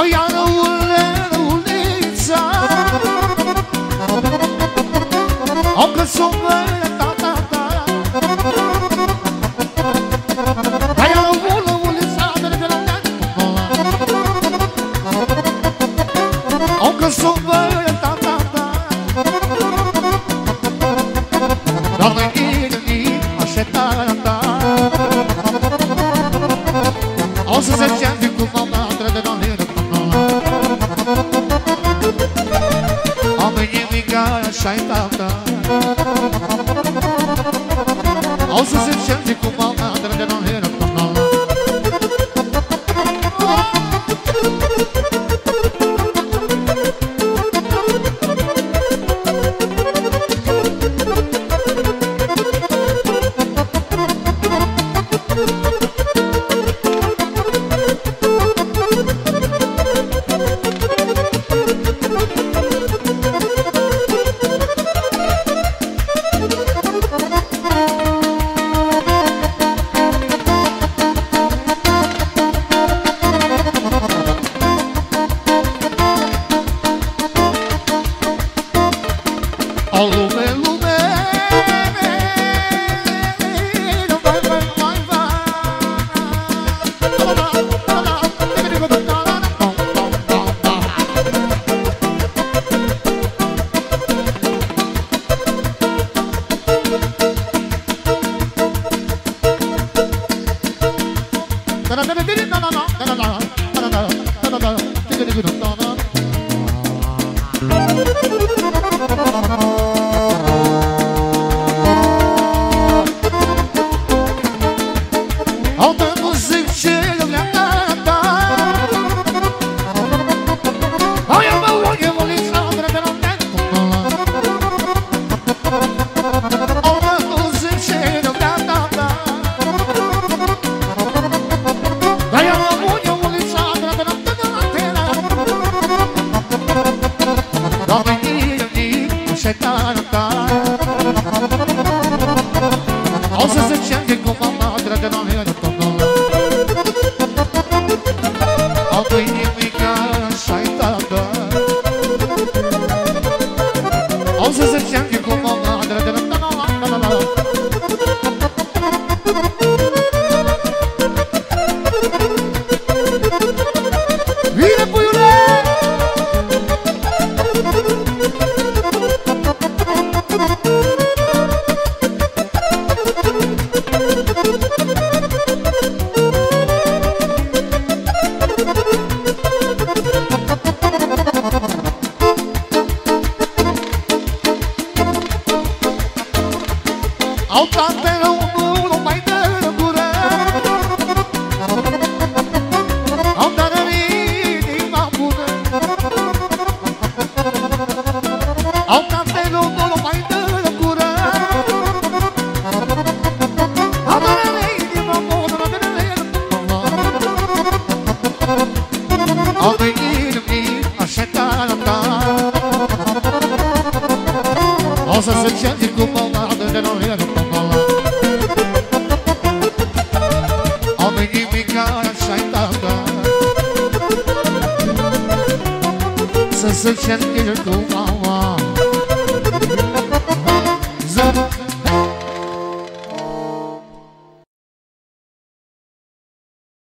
Oh yeah. așa-i tata da. Au să se certe cu mama O lume, lume Vai, vai, vai, vai Da da da da da da da da da da da da da da da da da Because I Altatão, Bruno, vai dando cura Altarani, de Mabuna dando cura Altarani, de Mabuna, dando cura Altarani, de Mabuna, dando cura Nossa, você tinha 之前的人都怕我